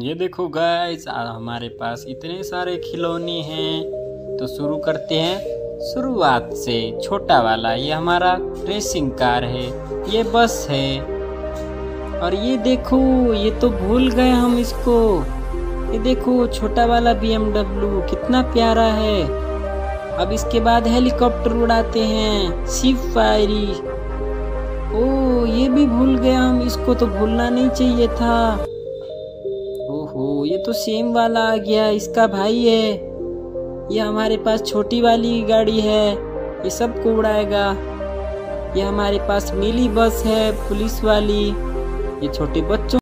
ये देखो गाइस हमारे पास इतने सारे खिलौने हैं। तो शुरू करते हैं। शुरुआत से छोटा वाला, ये हमारा रेसिंग कार है। ये बस है। और ये देखो, ये तो भूल गए हम इसको। ये देखो, छोटा वाला बी कितना प्यारा है। अब इसके बाद हेलीकॉप्टर उड़ाते हैं शिप फायरी ओ, ये भी भूल गए हम, इसको तो भूलना नहीं चाहिए था। ओहो ये तो सेम वाला आ गया, इसका भाई है। ये हमारे पास छोटी वाली गाड़ी है, ये सबको उड़ाएगा। ये हमारे पास मिली बस है, पुलिस वाली, ये छोटे बच्चों